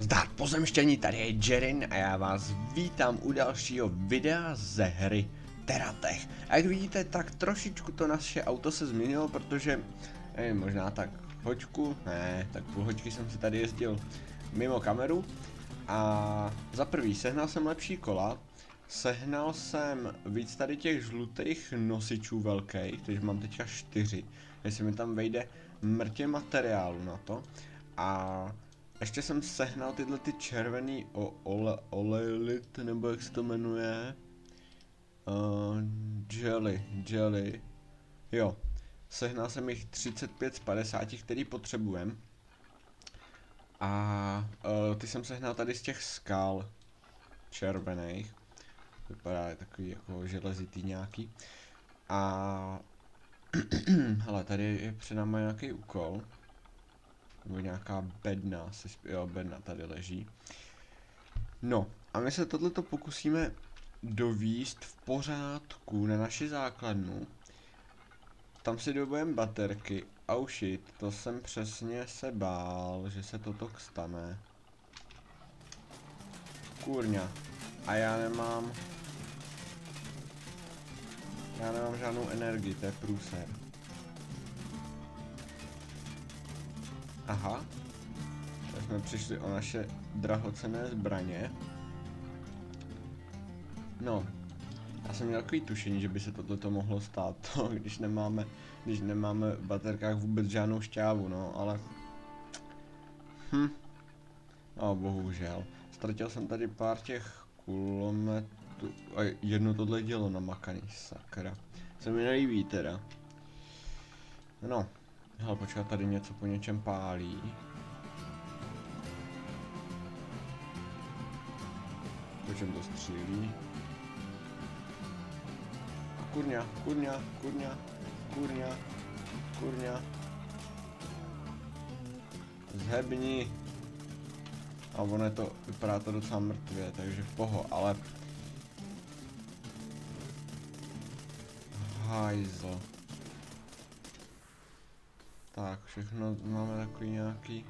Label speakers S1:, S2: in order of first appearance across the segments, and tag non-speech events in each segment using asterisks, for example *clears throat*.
S1: Zdar pozemštění, tady je Jerin a já vás vítám u dalšího videa ze hry Teratech. A jak vidíte, tak trošičku to naše auto se změnilo, protože, nevím, možná tak hoďku, ne, tak půl hoďky jsem si tady jezdil mimo kameru. A za prvý, sehnal jsem lepší kola, sehnal jsem víc tady těch žlutých nosičů velkých, takže mám teďka čtyři, jestli mi tam vejde mrtě materiálu na to. A ještě jsem sehnal tyhle ty červený olejlit, nebo jak se to jmenuje. Uh, jelly, jelly. Jo, sehnal jsem jich 35 z 50, který potřebujem. A uh, ty jsem sehnal tady z těch skal červených. Vypadá takový jako železitý nějaký. A *clears throat* hele, tady je před námi nějaký úkol. Nebo nějaká bedna, se jo, bedna tady leží. No, a my se tohleto pokusíme dovíst v pořádku na naši základnu. Tam si dobujeme baterky. Oh shit, to jsem přesně se bál, že se toto stane. Kurňa. A já nemám... Já nemám žádnou energii, to je průser. Aha. Tak jsme přišli o naše drahocené zbraně. No. Já jsem měl takový tušení, že by se tohle mohlo stát, to, *laughs* když nemáme, když nemáme v baterkách vůbec žádnou šťávu, no, ale... Hm. No, bohužel. Ztratil jsem tady pár těch kulometů. A jedno tohle dělo namakaný, sakra. Se mi nelíbí teda. No, Hele, počkat, tady něco po něčem pálí. Po čem to střílí? A kurňa, kurňa, kurňa, kurňa, kurňa. Zhebni. A ono je to, vypadá to docela mrtvě, takže poho, ale... Hajzl. Tak, všechno máme takový nějaký...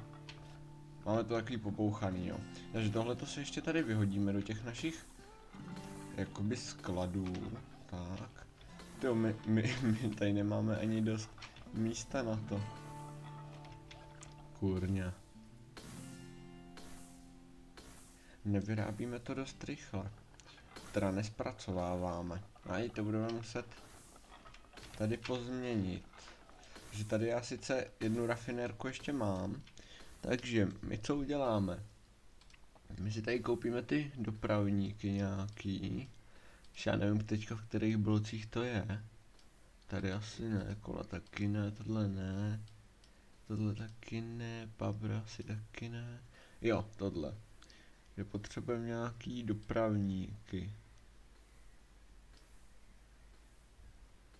S1: Máme to takový popouchaný, jo. Takže tohle to se ještě tady vyhodíme do těch našich... Jakoby skladů. Tak. Jo, my, my, my tady nemáme ani dost místa na to. Kurňa. Nevyrábíme to dost rychle. Teda nespracováváme. A i to budeme muset tady pozměnit že tady já sice jednu rafinérku ještě mám, takže my co uděláme? My si tady koupíme ty dopravníky nějaký, já nevím teďka v kterých blocích to je. Tady asi ne, kola taky ne, tohle ne, tohle taky ne, pabra asi taky ne. Jo, tohle. Že potřebujeme nějaký dopravníky.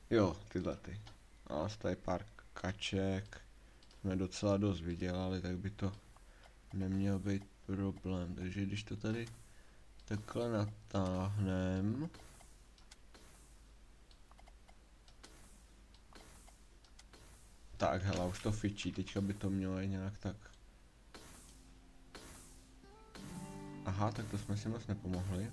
S1: Jo, tyhle ty. A tady pár kaček jsme docela dost vydělali, tak by to neměl být problém. Takže když to tady takhle natáhnem, Tak, hele, už to fičí, teďka by to mělo i nějak tak. Aha, tak to jsme si moc nepomohli.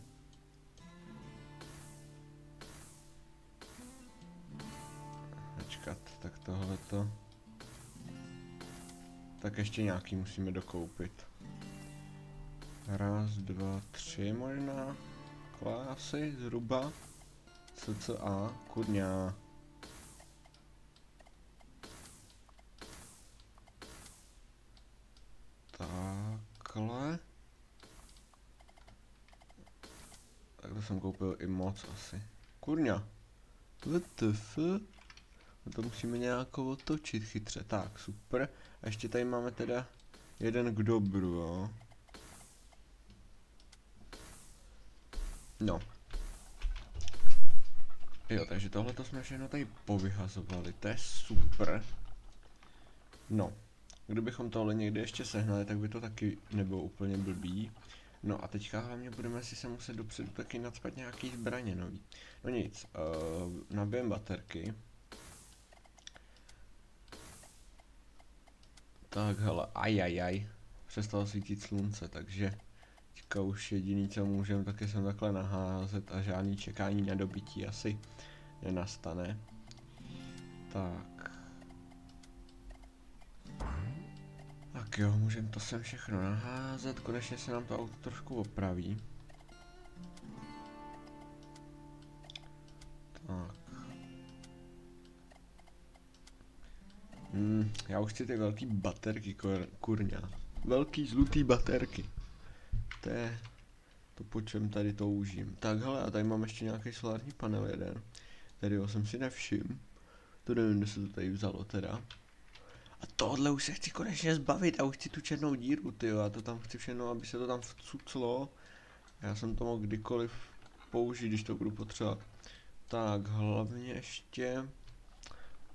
S1: Tohleto. Tak ještě nějaký musíme dokoupit. Raz, dva, tři možná. Klásy zhruba. CCA, kurňa. Takhle. Tak to jsem koupil i moc asi. Kurňa. WTF? No to musíme nějak otočit chytře. Tak, super. A ještě tady máme teda jeden k dobru, jo. No. Jo, takže tohle to jsme všechno tady povyhazovali, to je super. No, kdybychom tohle někde ještě sehnali, tak by to taky nebylo úplně blbý. No a teďka hlavně budeme si se muset dopředu taky nadspat nějaký zbraně nový. No nic, uh, nabijem baterky. Tak hele, ajajaj. přestalo svítit slunce, takže teďka už jediný, co můžeme, tak je sem takhle naházet a žádný čekání na dobytí asi nenastane. Tak. Tak jo, můžeme to sem všechno naházet, konečně se nám to auto trošku opraví. Tak. Hmm, já už chci ty velký baterky, kur, kurňa. Velký žlutý baterky. To je to, po čem tady toužím. Tak hele, a tady mám ještě nějaký solární panel jeden. Tady jsem si nevšim. To nevím, kde se to tady vzalo teda. A tohle už se chci konečně zbavit a už chci tu černou díru, ty Já to tam chci všechno, aby se to tam vcuclo. Já jsem to mohl kdykoliv použít, když to budu potřebovat. Tak, hlavně ještě...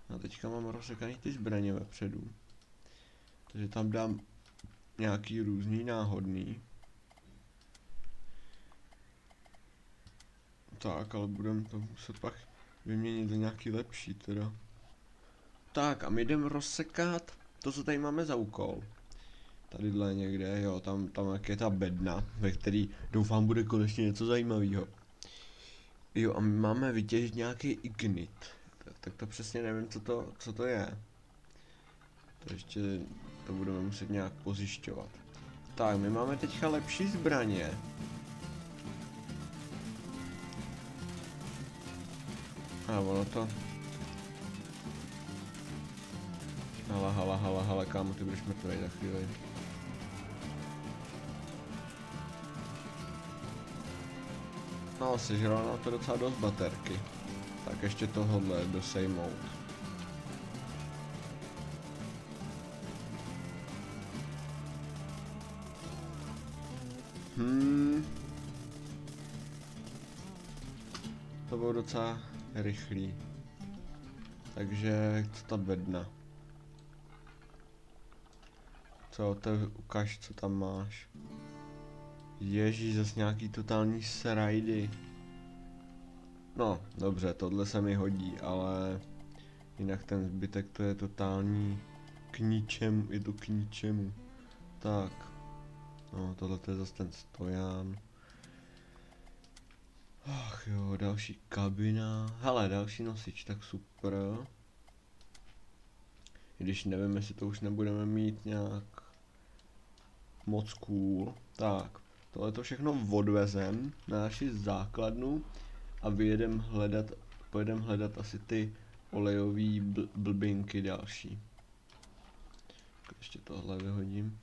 S1: A teďka mám rozsekaný ty zbraně vepředu. Takže tam dám nějaký různý náhodný. Tak, ale budem to muset pak vyměnit za nějaký lepší teda. Tak a my jdem rozsekat to, co tady máme za úkol. Tadyhle někde, jo, tam, tam jak je ta bedna, ve který doufám bude konečně něco zajímavého. Jo, a my máme vytěžit nějaký ignit. Tak, tak to přesně nevím, co to, co to je. To ještě to budeme muset nějak pozjišťovat. Tak, my máme teďka lepší zbraně. A ono to... Hala, hala, hala, hala, kámo, ty budeš mrtvej za chvíli. No, sežral na to docela dost baterky. Tak ještě tohle dosejmout. Hmm. To bylo docela rychlý. Takže co ta bedna? Co, to ukáž, co tam máš. Ježíš, zase nějaký totální srajdy. No, dobře, tohle se mi hodí, ale jinak ten zbytek to je totální k ničemu, je to k ničemu. Tak, no tohle to je zase ten stojan. Ach jo, další kabina. Hele, další nosič, tak super. Když nevím, jestli to už nebudeme mít nějak moc cool. Tak, tohle to všechno odvezem na naši základnu a vyjedem hledat, pojedem hledat asi ty olejové bl blbinky další. Ještě tohle vyhodím.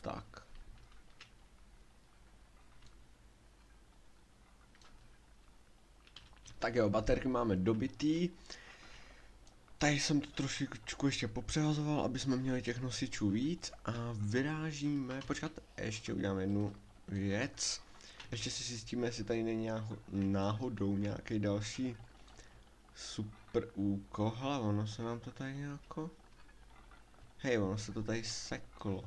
S1: Tak. Tak jo, baterky máme dobitý. Tady jsem to trošičku ještě popřehazoval, aby jsme měli těch nosičů víc a vyrážíme, počkat, ještě udělám jednu věc. Ještě si zjistíme, jestli tady není náhodou nějaký další super úkol. Hele, ono se nám to tady nějako... Hej, ono se to tady seklo.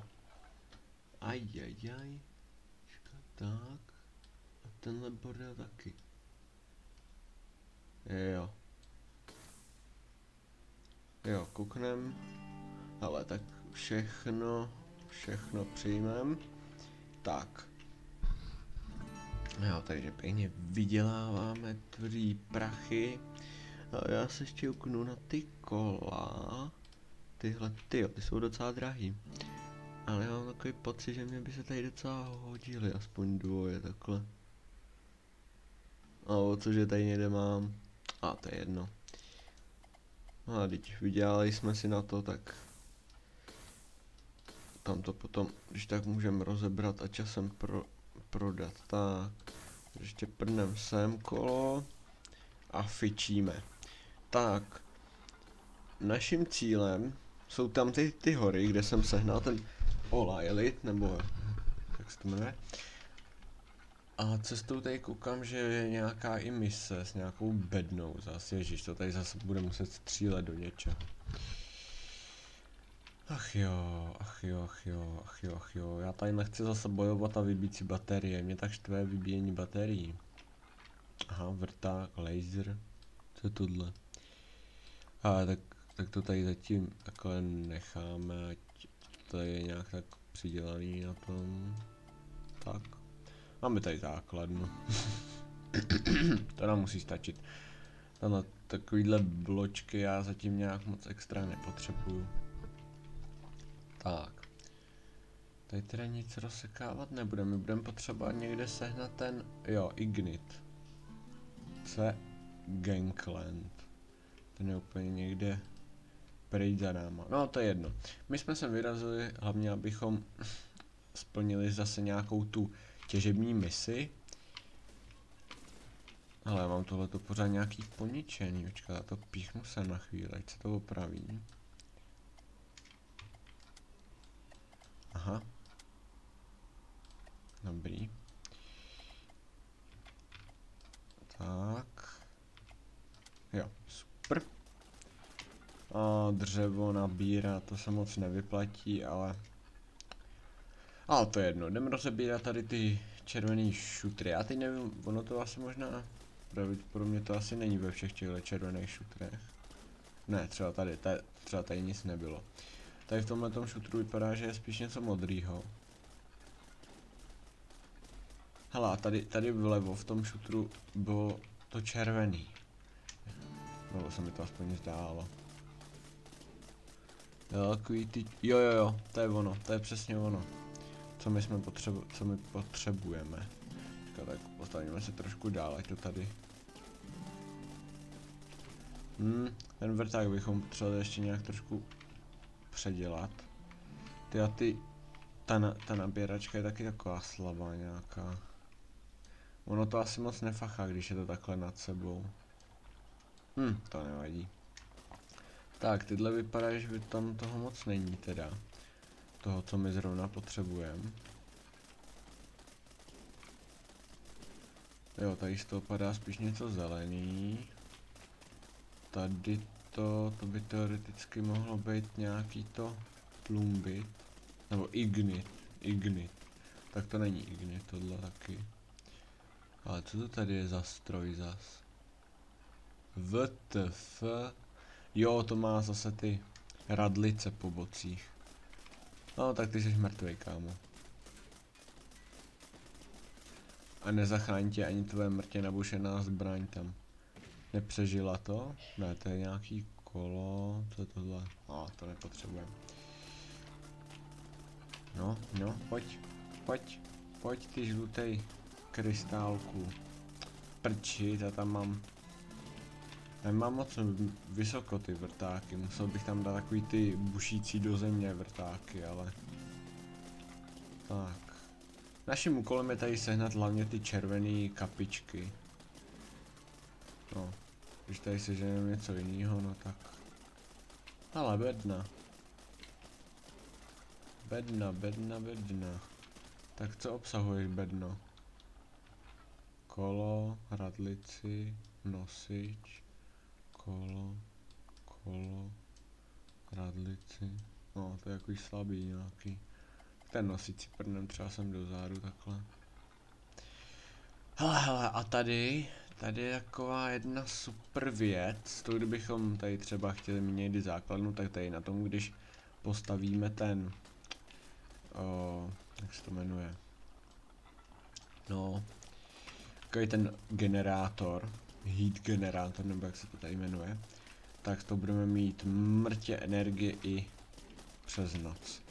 S1: Ajajaj. Tak. A tenhle bordel taky. Jo. Jo, kouknem. Ale tak všechno, všechno přijmem. Tak. Jo, takže pěkně vyděláváme tvrdý prachy. A já se ještě uknu na ty kola. Tyhle, ty, ty jsou docela drahý. Ale já mám takový pocit, že mě by se tady docela hodili, aspoň dvoje takhle. A o cože tady někde mám? A to je jedno. No a teď vydělali jsme si na to, tak tam to potom, když tak můžeme rozebrat a časem pro, prodat. Tak, ještě prnem sem kolo a fičíme. Tak, naším cílem jsou tam ty, ty hory, kde jsem sehnal ten Olajlit, nebo jak se to jmenuje. A cestou tady koukám, že je nějaká i mise s nějakou bednou zase, ježiš, to tady zase bude muset střílet do něčeho. Ach jo, ach jo, ach jo, ach jo, ach jo, já tady nechci zase bojovat a vybít si baterie, mě tak štve vybíjení baterií. Aha, vrták, laser, co je tohle? A tak, tak to tady zatím takhle necháme, ať to je nějak tak přidělaný na tom. Tak. Máme tady základnu. *coughs* to nám musí stačit. Tenhle takovýhle bločky já zatím nějak moc extra nepotřebuju. Tak. Tady teda nic rozsekávat nebudeme, my budeme potřebovat někde sehnat ten, jo, Ignit. C. Gangland. Ten je úplně někde pryč za náma. No to je jedno. My jsme sem vyrazili hlavně, abychom splnili zase nějakou tu těžební misi. Ale já mám tohleto pořád nějaký poničený, počkat, já to píchnu se na chvíli, ať se to opraví. Aha. Dobrý. Tak. Jo, super. A dřevo nabírá, to se moc nevyplatí, ale... Ale to je jedno, jdeme rozebírat tady ty červený šutry. Já teď nevím, ono to asi možná... Pro mě to asi není ve všech těchto červených šutrech. Ne, třeba tady, tady, třeba tady nic nebylo. Tady v tomhle tom šutru vypadá, že je spíš něco modrýho. Hele, tady, tady vlevo v tom šutru bylo to červený. No, se mi to aspoň zdálo. Jo, ty, jo jo jo, to je ono, to je přesně ono. Co my jsme potřebu, co my potřebujeme. Teďka tak postavíme se trošku dál, ať to tady. Hmm, ten vrták bychom potřebovali ještě nějak trošku předělat. Ty a ty, ta, ta nabíračka je taky taková slabá nějaká. Ono to asi moc nefachá, když je to takhle nad sebou. Hm, to nevadí. Tak, tyhle vypadá, že by tam toho moc není teda. Toho, co my zrovna potřebujeme. Jo, tady z toho padá spíš něco zelený. Tady to, to by teoreticky mohlo být nějaký to plumbit. Nebo ignit, ignit. Tak to není ignit, tohle taky. Ale co to tady je za stroj zas? VTF. Jo, to má zase ty radlice po bocích. No, tak ty jsi mrtvý, kámo. A nezachrání tě ani tvoje mrtě nabušená zbraň tam. Nepřežila to? Ne, to je nějaký kolo. Co je tohle? A, oh, to nepotřebujeme. No, no, pojď. Pojď. Pojď ty žlutej krystálku. Prčit, já tam mám... Nemám moc vysoko ty vrtáky, musel bych tam dát takový ty bušící do země vrtáky, ale... Tak. Naším úkolem je tady sehnat hlavně ty červené kapičky. No, když tady seženeme něco jiného, no tak... Ale bedna. Bedna, bedna, bedna. Tak co obsahuješ bedno? Kolo, radlici, nosič, kolo, kolo, radlici. No, to je takový slabý nějaký. Ten nosič si prdnem třeba sem dozadu takhle. Hele, hele, a tady, tady je taková jedna super věc, to kdybychom tady třeba chtěli mít někdy základnu, tak tady na tom, když postavíme ten, o, jak se to jmenuje, no, takový ten generátor, heat generátor, nebo jak se to tady jmenuje, tak to budeme mít mrtě energie i přes noc.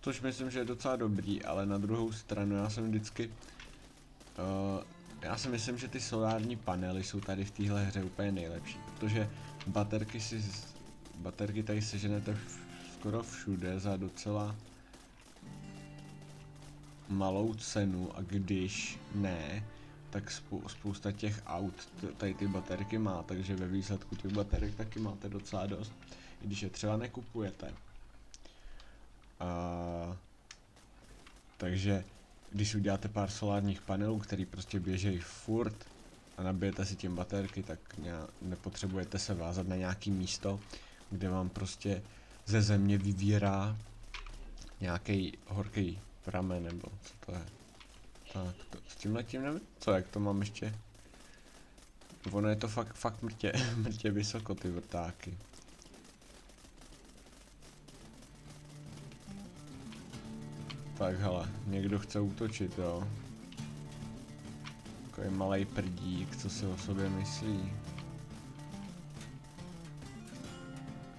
S1: Což myslím, že je docela dobrý, ale na druhou stranu já jsem vždycky... já si myslím, že ty solární panely jsou tady v téhle hře úplně nejlepší, protože baterky si... Baterky tady seženete skoro všude za docela malou cenu a když ne, tak spou spousta těch aut tady ty baterky má, takže ve výsledku těch baterek taky máte docela dost, i když je třeba nekupujete. A... Takže když uděláte pár solárních panelů, který prostě běžejí furt a nabijete si tím baterky, tak nepotřebujete se vázat na nějaký místo, kde vám prostě ze země vyvírá nějaký horký pramen, nebo co to je. Tak, to, s tím letím nevím, co, jak to mám ještě. Ono je to fakt, fakt mrtě, *laughs* mrtě vysoko ty vrtáky. Tak hele, někdo chce útočit, jo. Takový malý prdík, co si o sobě myslí.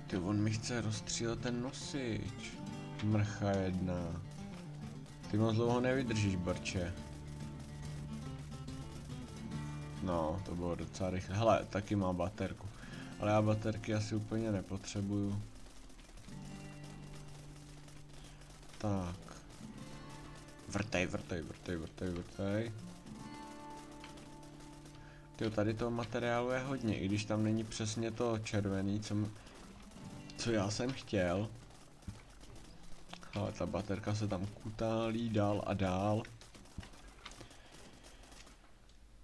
S1: Ty, on mi chce rozstřílet ten nosič. Mrcha jedna. Ty moc dlouho nevydržíš, Barče. No, to bylo docela rychle. Hele, taky má baterku. Ale já baterky asi úplně nepotřebuju. Tak. Vrtej, vrtej, vrtej, vrtej, vrtej. Jo, tady toho materiálu je hodně, i když tam není přesně to červený, co, co já jsem chtěl. Ale ta baterka se tam kutálí dál a dál.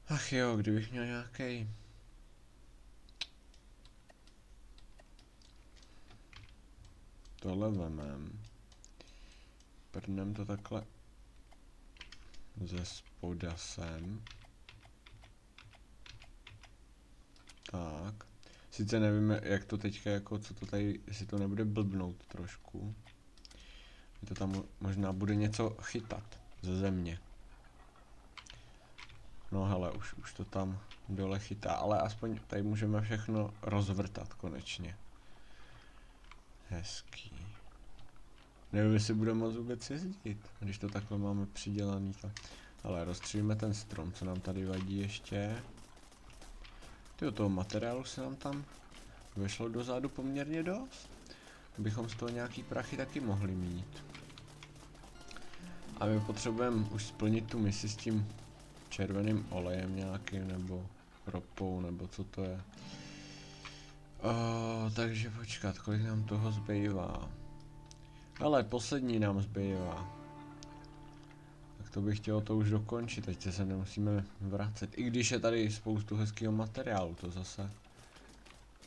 S1: Ach jo, kdybych měl nějaký. Tohle vemem. Prdnem to takhle ze spoda sem. Tak. Sice nevím, jak to teďka, jako co to tady, jestli to nebude blbnout trošku. To tam možná bude něco chytat ze země. No hele, už, už to tam dole chytá, ale aspoň tady můžeme všechno rozvrtat konečně. Hezký. Nevím, jestli bude moc vůbec jezdit, když to takhle máme přidělaný. Tak. Ale rozstřelíme ten strom, co nám tady vadí ještě. Ty toho materiálu se nám tam vešlo dozadu poměrně dost. Abychom z toho nějaký prachy taky mohli mít. A my potřebujeme už splnit tu misi s tím červeným olejem nějakým, nebo ropou, nebo co to je. O, takže počkat, kolik nám toho zbývá. Ale poslední nám zbývá. Tak to bych chtěl to už dokončit, teď se nemusíme vracet. I když je tady spoustu hezkého materiálu, to zase...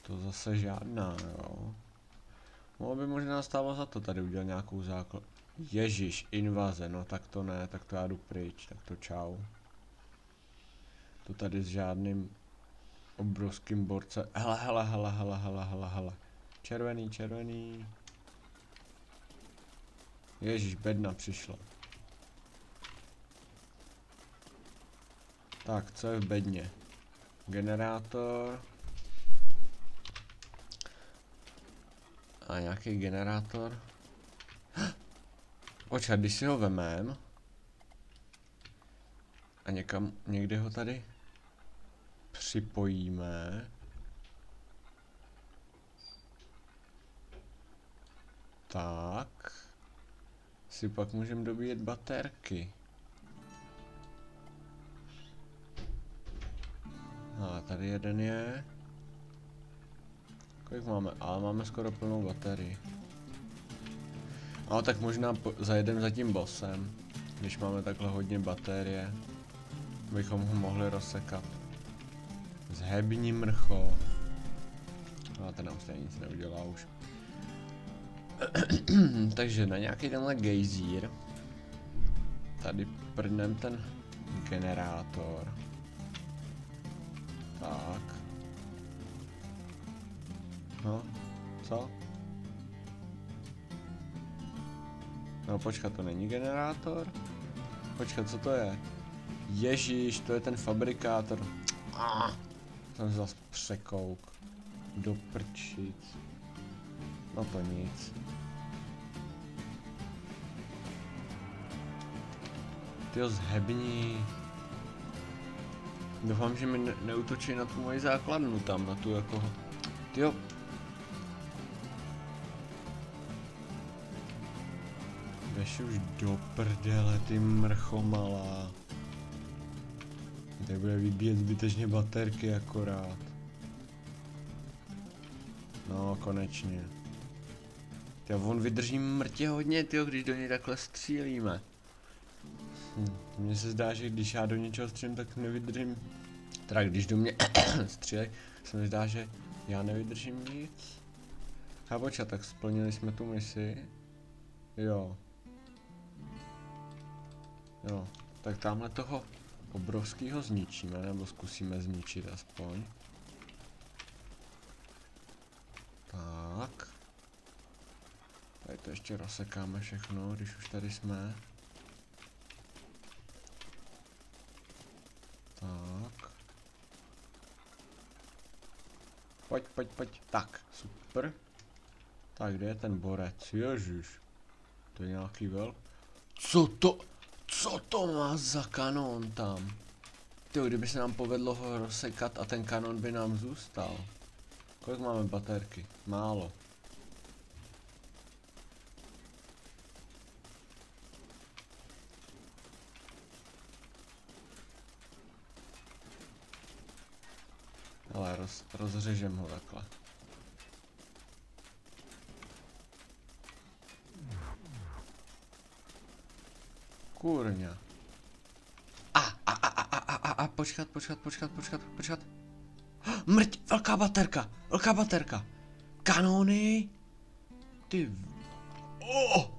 S1: To zase žádná, jo. Mohlo by možná stálo za to tady udělat nějakou základ. Ježíš, invaze, no tak to ne, tak to já jdu pryč, tak to čau. To tady s žádným obrovským borce. Hele, hele, hele, hele, hele, hele, hele. Červený, červený. Ježíš, bedna přišla. Tak, co je v bedně? Generátor. A nějaký generátor. *gasps* Počkat, když si ho vemem. A někam, někde ho tady připojíme. Tak. Si pak můžeme dobíjet baterky. A tady jeden je. Kolik máme? Ale máme skoro plnou baterii. A tak možná zajedeme za tím bosem, když máme takhle hodně baterie, bychom ho mohli rozsekat. Zhební mrcho. A ten nám stejně nic neudělá už. *clears throat* Takže na nějaký tenhle gejzír tady prdnem ten generátor. Tak. No, co? No počkat, to není generátor? Počkat, co to je? Ježíš, to je ten fabrikátor. Ah, jsem zas překouk. Do prčic. No to nic. Ty zhební. Doufám, že mi ne neutočí na tu moji základnu tam, na tu jako... Tyjo. Jdeš už do prdele, ty mrcho malá. Tady bude vybíjet zbytečně baterky akorát. No, konečně. Ty on vydrží mrtě hodně, tyjo, když do něj takhle střílíme. Hm, mně se zdá, že když já do něčeho střílím, tak nevydržím. Teda když do mě *coughs* střílej, se mi zdá, že já nevydržím nic. A tak splnili jsme tu misi. Jo. Jo, tak tamhle toho obrovského zničíme, nebo zkusíme zničit aspoň. Tak. Tady to ještě rozsekáme všechno, když už tady jsme. Tak. Pojď, pojď, pojď. Tak, super. Tak, kde je ten borec? Ježiš. To je nějaký vel. Co to? Co to má za kanón tam? Ty, kdyby se nám povedlo ho rozsekat a ten kanón by nám zůstal. Kolik máme baterky? Málo. Roz, rozřežem ho takhle. Kurňa. A, a, a, a, a, a, a, počkat, počkat, počkat, počkat, počkat. *gasps* Mrť, velká baterka, velká baterka. Kanony. Ty. Oh!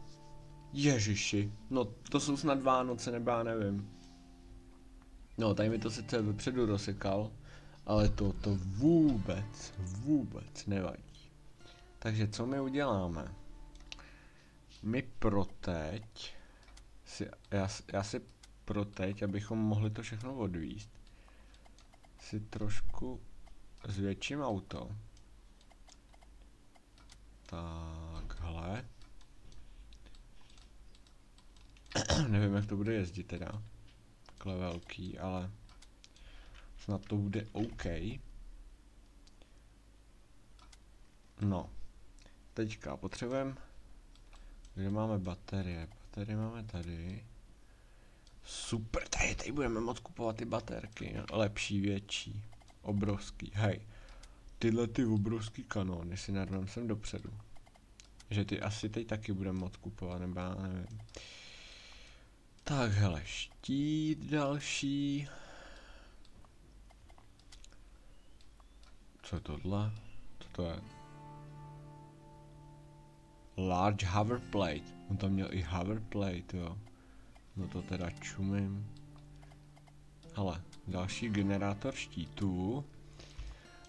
S1: Ježiši, no to jsou snad Vánoce, nebo já nevím. No, tady mi to sice vepředu rozsekal, ale to, to vůbec, vůbec nevadí. Takže co my uděláme? My pro teď, si, já, já si pro teď, abychom mohli to všechno odvíst, si trošku zvětším auto. Takhle. *clears throat* Nevím, jak to bude jezdit teda. Takhle velký, ale snad to bude OK. No. Teďka potřebujeme, kde máme baterie. Baterie máme tady. Super, tady, tady budeme moct kupovat ty baterky. Lepší, větší, obrovský. Hej, tyhle ty obrovský kanóny si narvem sem dopředu. Že ty asi teď taky budeme moct kupovat, nebo já nevím. Tak hele, štít další. Co je tohle? Co to je? Large hover plate. On tam měl i hover plate, jo. No to teda čumím. Hele, další generátor štítů.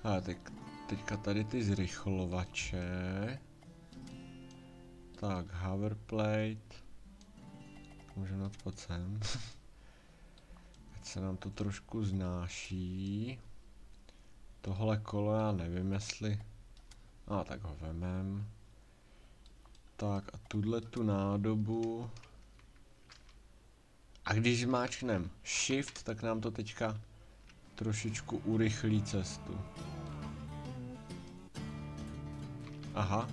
S1: A teď, teďka tady ty zrychlovače. Tak, hover plate. Můžeme nadspat sem. Ať se nám to trošku znáší. Tohle kolo já nevím jestli... A tak ho vemem. Tak a tuhle tu nádobu... A když zmáčknem Shift, tak nám to teďka trošičku urychlí cestu. Aha.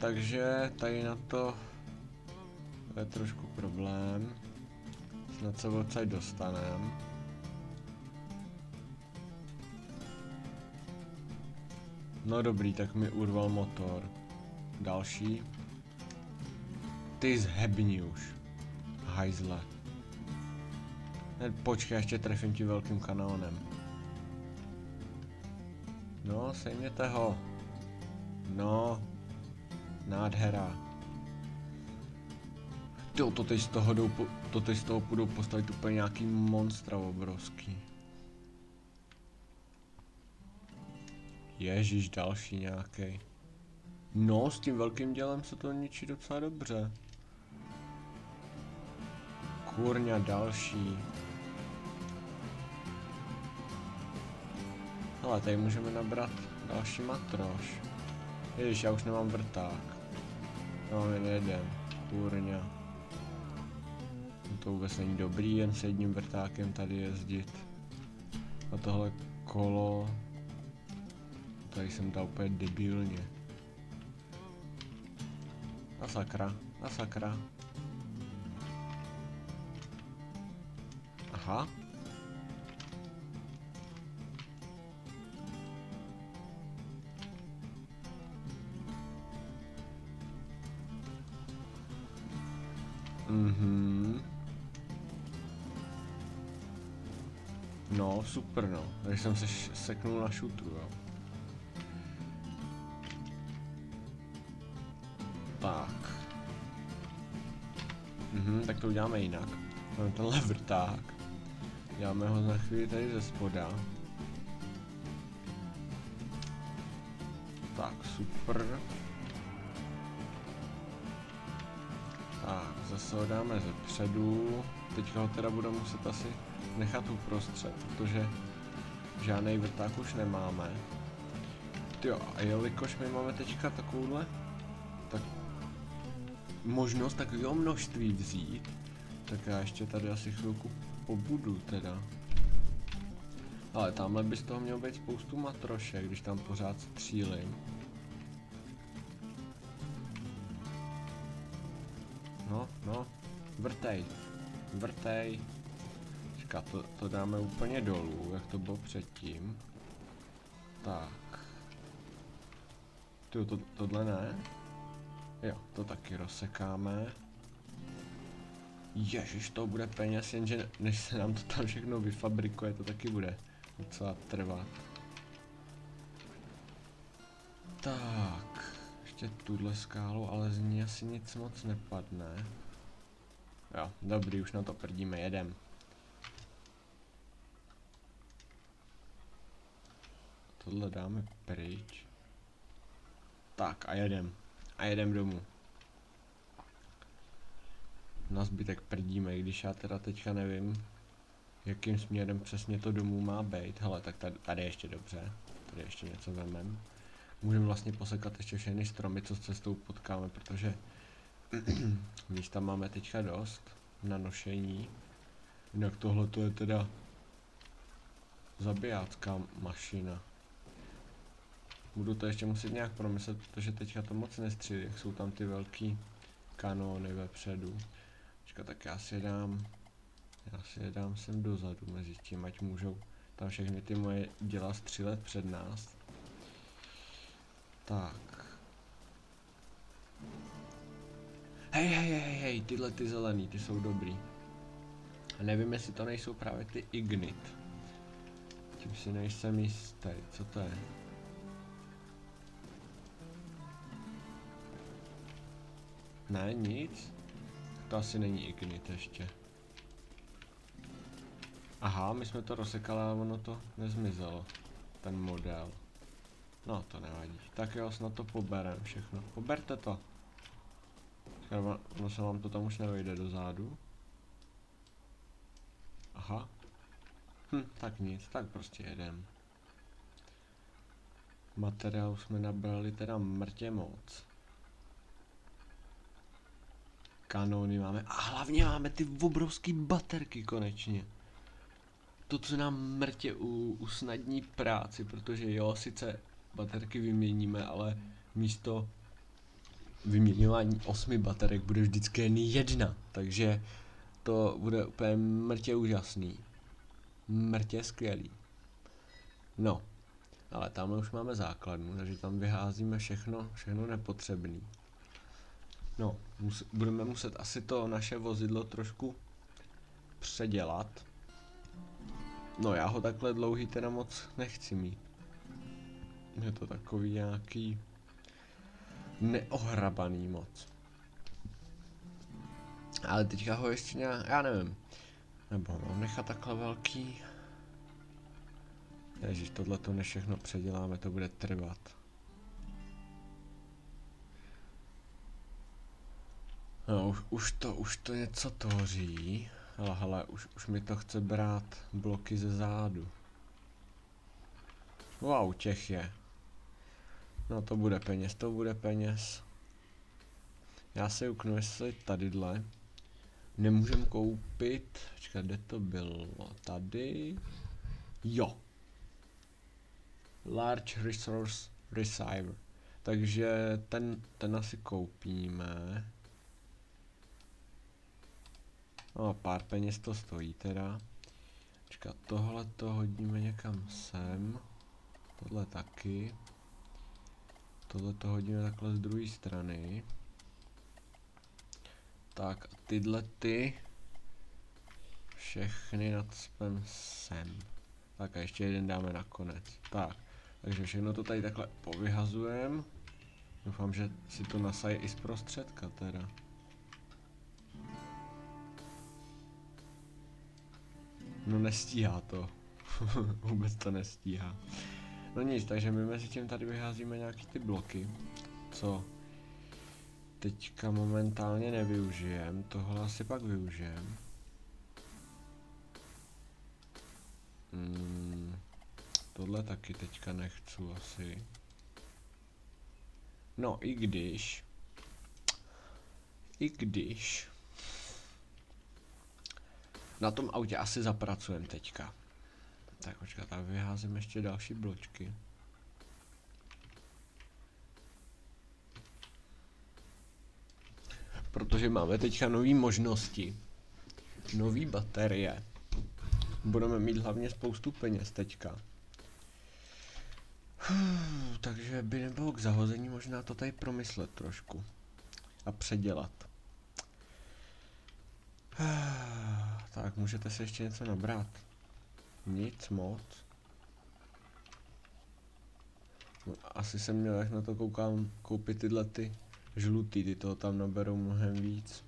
S1: Takže tady na to je trošku problém. Snad se odsaď dostanem. No dobrý, tak mi urval motor. Další. Ty zhebni už. Hajzle. Ne, počkej, ještě trefím ti velkým kanónem. No, sejměte ho. No. Nádhera. Jo, to teď z toho, jdou, to teď z toho půjdou postavit úplně nějaký monstra obrovský. Ježíš, další nějaký. No, s tím velkým dělem se to ničí docela dobře. Kurňa, další. Ale tady můžeme nabrat další matroš. Ježiš, já už nemám vrták. Mám jen jeden. Kurňa. To vůbec není dobrý, jen s jedním vrtákem tady jezdit. A tohle kolo... Tady jsem dal úplně debilně. A sakra, a sakra. Aha. Mhm. No, super no. Takže jsem se seknul na šutru, jo. Tak. Mhm, tak to uděláme jinak. Máme tenhle vrták. Děláme ho za chvíli tady ze spoda. Tak, super. Tak, zase ho dáme ze předu. Teďka ho teda budeme muset asi nechat uprostřed, protože žádný vrták už nemáme. Jo, a jelikož my máme teďka takovouhle tak možnost takového množství vzít, tak já ještě tady asi chvilku pobudu teda. Ale tamhle by z toho mělo být spoustu matrošek, když tam pořád střílím. No, no, vrtej, vrtej. Čeká, to, to dáme úplně dolů, jak to bylo předtím. Tak. Ty to, tohle ne? Jo, to taky rozsekáme. Ježiš, to bude peněz, jenže než se nám to tam všechno vyfabrikuje, to taky bude docela trvat. Tak, ještě tuhle skálu, ale z ní asi nic moc nepadne. Jo, dobrý, už na to prdíme, jedem. Tohle dáme pryč. Tak a jedem. A jedem domů. Na zbytek prdíme, i když já teda teďka nevím, jakým směrem přesně to domů má být. Hele, tak tady, tady ještě dobře. Tady ještě něco vemem. Můžeme vlastně posekat ještě všechny stromy, co s cestou potkáme, protože *clears throat* místa máme teďka dost na nošení. Jinak tohle to je teda zabijácká mašina. Budu to ještě muset nějak promyslet, protože teďka to moc nestřílí, jak jsou tam ty velký kanóny vepředu. Počkat, tak já si dám, já si je dám sem dozadu mezi tím, ať můžou tam všechny ty moje děla střílet před nás. Tak. Hej, hej, hej, hej, tyhle ty zelený, ty jsou dobrý. A nevím, jestli to nejsou právě ty Ignit. Tím si nejsem jistý, co to je? Ne, nic. To asi není Ignit ještě. Aha, my jsme to rozsekali, ale ono to nezmizelo. Ten model. No, to nevadí. Tak jo, snad to poberem všechno. Poberte to. Ono se vám to tam už nevejde do zádu. Aha. Hm, tak nic, tak prostě jedem. Materiál jsme nabrali teda mrtě moc kanóny máme a hlavně máme ty obrovský baterky konečně. To, co nám mrtě u, usnadní práci, protože jo, sice baterky vyměníme, ale místo vyměňování osmi baterek bude vždycky jen jedna, takže to bude úplně mrtě úžasný. Mrtě skvělý. No, ale tam už máme základnu, takže tam vyházíme všechno, všechno nepotřebný. No, mus, budeme muset asi to naše vozidlo trošku předělat. No já ho takhle dlouhý teda moc nechci mít. Je to takový nějaký neohrabaný moc. Ale teďka ho ještě nějak, já nevím. Nebo mám nechat takhle velký. Ježíš, tohle to než všechno předěláme, to bude trvat. No, už, už to, už to něco tvoří. Ale hele, už, už mi to chce brát bloky ze zádu. Wow, těch je. No to bude peněz, to bude peněz. Já si uknu, jestli tadyhle nemůžem koupit, počkat, kde to bylo, tady, jo. Large Resource Receiver. Takže ten, ten asi koupíme. No, pár peněz to stojí teda. Počkat, tohle to hodíme někam sem. Tohle taky. Tohle to hodíme takhle z druhé strany. Tak a tyhle ty všechny nadspem sem. Tak a ještě jeden dáme nakonec. Tak, takže všechno to tady takhle povyhazujeme. Doufám, že si to nasaje i z prostředka teda. No nestíhá to. *laughs* Vůbec to nestíhá. No nic, takže my mezi tím tady vyházíme nějaký ty bloky, co teďka momentálně nevyužijem, tohle asi pak využijem. Hmm, tohle taky teďka nechci asi. No, i když... I když... Na tom autě asi zapracujeme teďka. Tak počkat, tak vyházím ještě další bločky. Protože máme teďka nové možnosti. Nové baterie. Budeme mít hlavně spoustu peněz teďka. Takže by nebylo k zahození možná to tady promyslet trošku. A předělat. *sighs* Tak, můžete se ještě něco nabrat. Nic moc. No, asi jsem měl, jak na to koukám, koupit tyhle ty žlutý, ty toho tam naberou mnohem víc.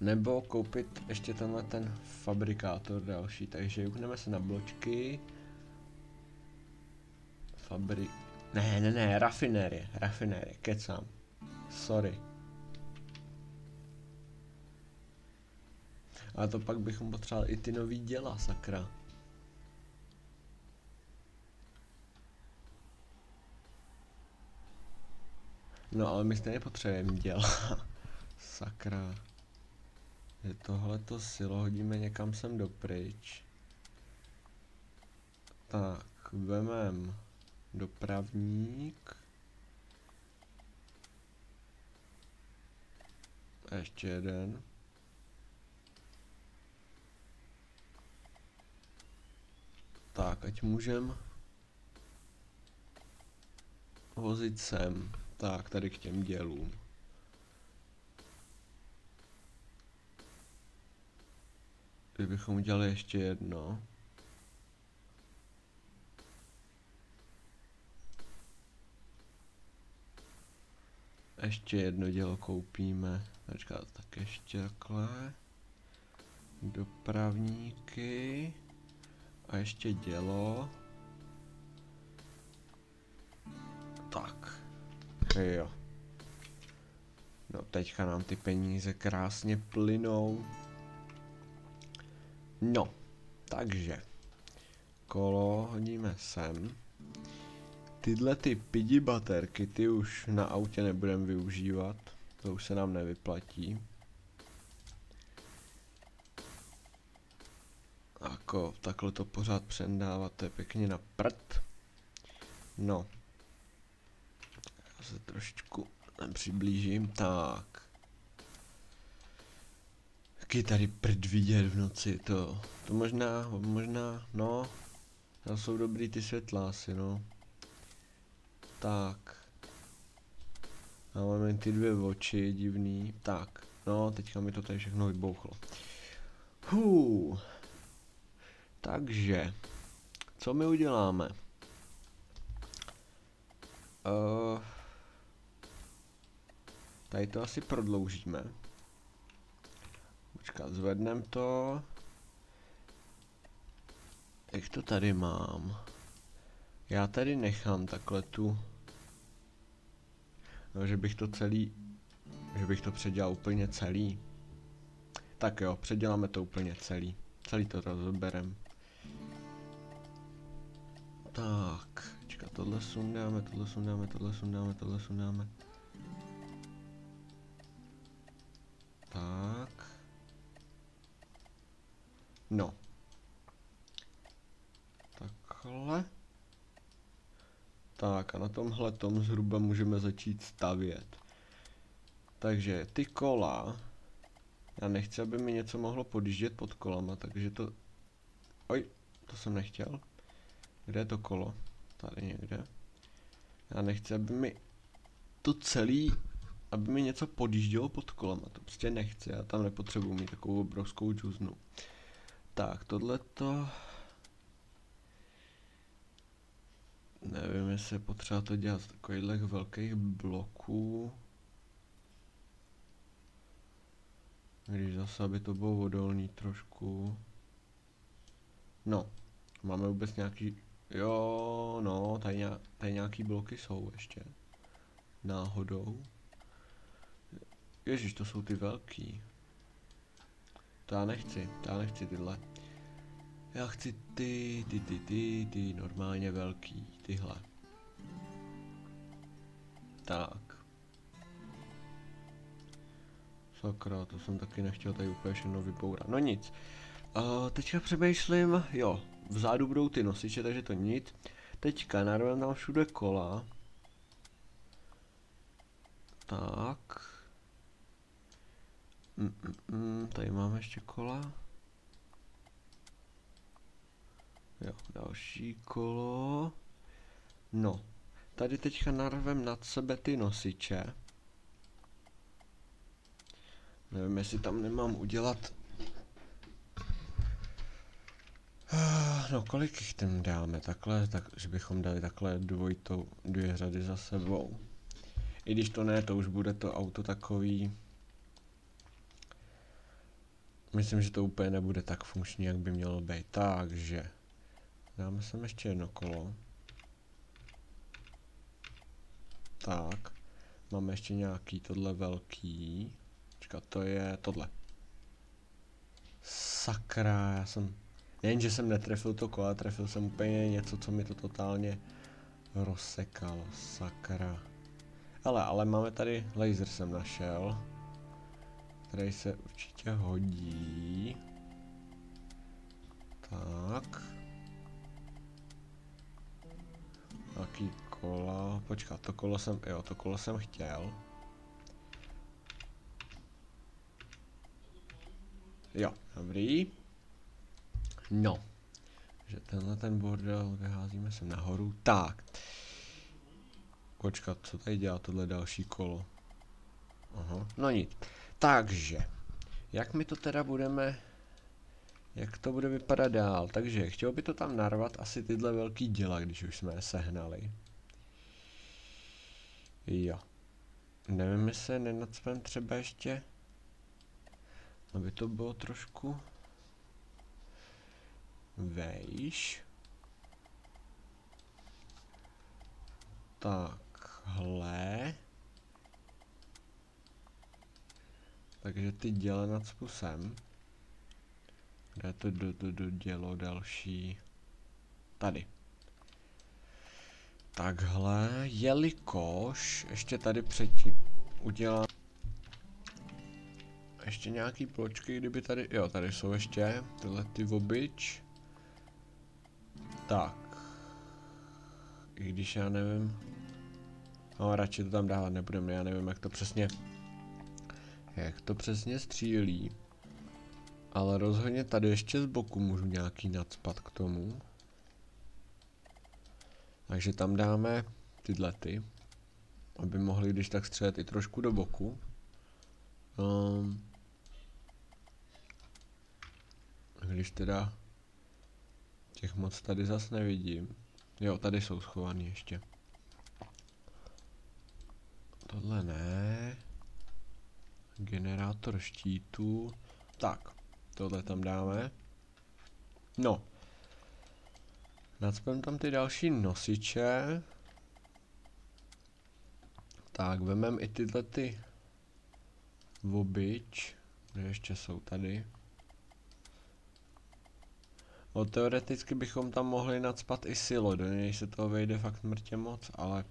S1: Nebo koupit ještě tenhle ten fabrikátor další, takže jukneme se na bločky. Fabri... Ne, ne, ne, rafinérie, rafinérie, kecám. Sorry. Ale to pak bychom potřebovali i ty nový děla, sakra. No ale my stejně potřebujeme děla. *laughs* sakra. Je tohleto silo hodíme někam sem dopryč. Tak, vemem dopravník. A ještě jeden. Tak, ať můžem vozit sem. Tak, tady k těm dělům. Kdybychom udělali ještě jedno. Ještě jedno dělo koupíme. Tak ještě takhle. Dopravníky. A ještě dělo. Tak. Jo. No teďka nám ty peníze krásně plynou. No, takže. Kolo hodíme sem. Tyhle ty pidi baterky, ty už na autě nebudeme využívat. To už se nám nevyplatí. Jako takhle to pořád přendávat, to je pěkně na prd. No. Já se trošičku přiblížím, tak. Jak je tady prd vidět v noci, to, to možná, možná, no, tam jsou dobrý ty světla asi, no. Tak. A máme ty dvě oči, divný. Tak, no, teďka mi to tady všechno vybouchlo. Hů. Takže, co my uděláme? Uh, tady to asi prodloužíme. Počkat, zvednem to. Jak to tady mám? Já tady nechám takhle tu... No, že bych to celý... Že bych to předělal úplně celý. Tak jo, předěláme to úplně celý. Celý to rozeberem. Tak, čekat, tohle sundáme, tohle sundáme, tohle sundáme, tohle sundáme. Tak. No. Takhle. Tak a na tomhle tom zhruba můžeme začít stavět. Takže ty kola, já nechci, aby mi něco mohlo podjíždět pod kolama, takže to... Oj, to jsem nechtěl. Kde je to kolo? Tady někde. Já nechci, aby mi to celý, aby mi něco podjíždělo pod kolama. To prostě nechci, já tam nepotřebuji mít takovou obrovskou džuznu. Tak, tohleto... Nevím, jestli je potřeba to dělat z takových velkých bloků. Když zase, aby to bylo odolný trošku. No, máme vůbec nějaký Jo, no, tady, nějak, tady nějaký bloky jsou ještě. Náhodou. Ježíš, to jsou ty velký. To já nechci, to já nechci tyhle. Já chci ty, ty, ty, ty, ty, normálně velký, tyhle. Tak. Sakra, to jsem taky nechtěl tady úplně všechno vypourat. No nic. Uh, teďka přemýšlím, jo, vzadu budou ty nosiče, takže to nic. Teďka narvem tam všude kola. Tak. Mm, mm, mm, tady máme ještě kola. Jo, další kolo. No, tady teďka narvem nad sebe ty nosiče. Nevím, jestli tam nemám udělat... Ah, no, kolik jich tam dáme? Takhle, tak, že bychom dali takhle dvojitou, dvě řady za sebou. I když to ne, to už bude to auto takový... Myslím, že to úplně nebude tak funkční, jak by mělo být. Takže... Dáme sem ještě jedno kolo. Tak. Máme ještě nějaký tohle velký. Počkat, to je tohle. Sakra, já jsem... Nejen, že jsem netrefil to kolo, trefil jsem úplně něco, co mi to totálně rozsekalo. Sakra. Ale, ale máme tady laser jsem našel. Který se určitě hodí. Tak. Jaký kola? Počkat, to kolo jsem, jo, to kolo jsem chtěl. Jo, dobrý. No. Že tenhle ten bordel vyházíme sem nahoru. Tak. Počkat, co tady dělá tohle další kolo? Aha, no nic. Takže, jak my to teda budeme, jak to bude vypadat dál? Takže, chtěl by to tam narvat asi tyhle velký děla, když už jsme je sehnali. Jo. Nevím, jestli nenacpem třeba ještě, aby to bylo trošku vejš. Takhle. Takže ty děle nad spusem. Kde to do, do, do dělo další? Tady. Takhle, jelikož ještě tady předtím udělám ještě nějaký pločky, kdyby tady, jo, tady jsou ještě tyhle ty obyč. Tak. I když já nevím, no radši to tam dávat nebudeme, já nevím jak to přesně, jak to přesně střílí. Ale rozhodně tady ještě z boku můžu nějaký nadspat k tomu. Takže tam dáme tyhle ty, aby mohli když tak střelit i trošku do boku. Um, když teda těch moc tady zas nevidím. Jo, tady jsou schovaný ještě. Tohle ne. Generátor štítů. Tak, tohle tam dáme. No. Nacpem tam ty další nosiče. Tak, vemem i tyhle ty vobič, kde ještě jsou tady. No teoreticky bychom tam mohli nadspat i silo, do něj se toho vejde fakt mrtě moc, ale...